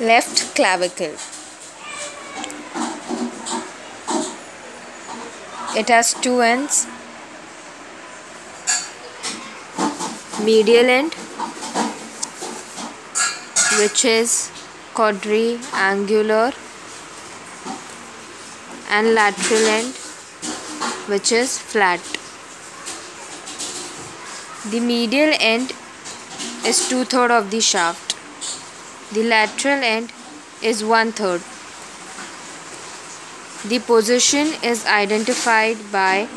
left clavicle. It has two ends. Medial end which is quadrangular and lateral end which is flat. The medial end is two third of the shaft. The lateral end is one third. The position is identified by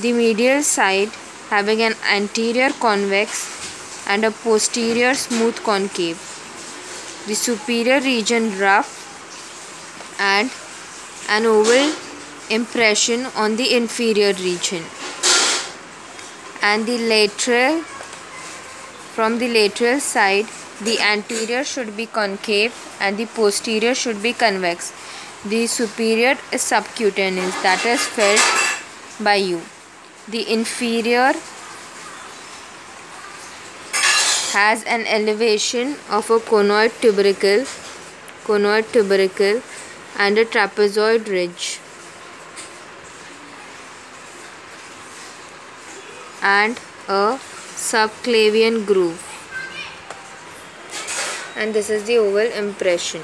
the medial side having an anterior convex and a posterior smooth concave. The superior region rough and an oval impression on the inferior region and the lateral from the lateral side the anterior should be concave and the posterior should be convex. The superior is subcutaneous that is felt by you. The inferior has an elevation of a conoid tubercle, conoid tubercle and a trapezoid ridge. and a subclavian groove. And this is the oval impression